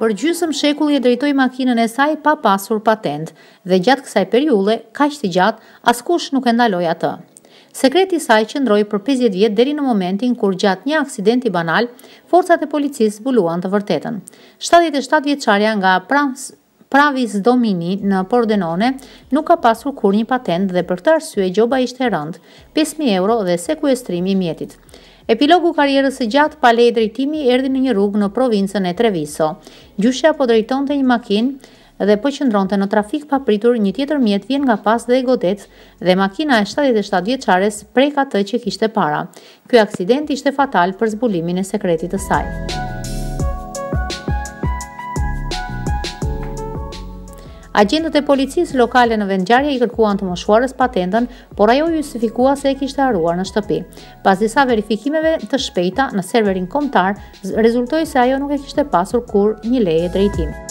Për gjysëm shekulli e drejtoi makinën e saj pa pasur patentë dhe gjatë kësaj periudhe kaq të gjatë askush nuk e ndaloi atë. Sekreti i saj qëndroi për 50 vjet deri në momentin kur gjatë një aksidenti banal, forcat e policisë zbuluan të vërtetën. 77 vjeçarja nga Pranc Pravisdomini në Pordenone nuk ka pasur kurrë një patentë dhe për këtë arsye gjoba ishte e rëndë, pesë mijë euro dhe sekuestrim i mjetit. Epilogu i karrierës së gjatë pa leje drejtimi erdhi në një rrugë në provincën e Treviso. Gjyshja po drejtonte një makinë dhe po qëndronte në trafik papritur një tjetër mjet vjen nga pas dhe e godet dhe makina e shtatëdhjetë e shtatë vjeçares prek atë që kishte para. Ky aksident ishte fatal për zbulimin e sekretit të saj. Agjentët e policisë lokale në vendngjarje i kërkuan të moshuarës patentën, por ajo u justifikua se e kishte harruar në shtëpi. Pas disa verifikimeve të shpejta në serverin kombëtar, rezultoi se ajo nuk e kishte pasur kurrë një leje drejtimi.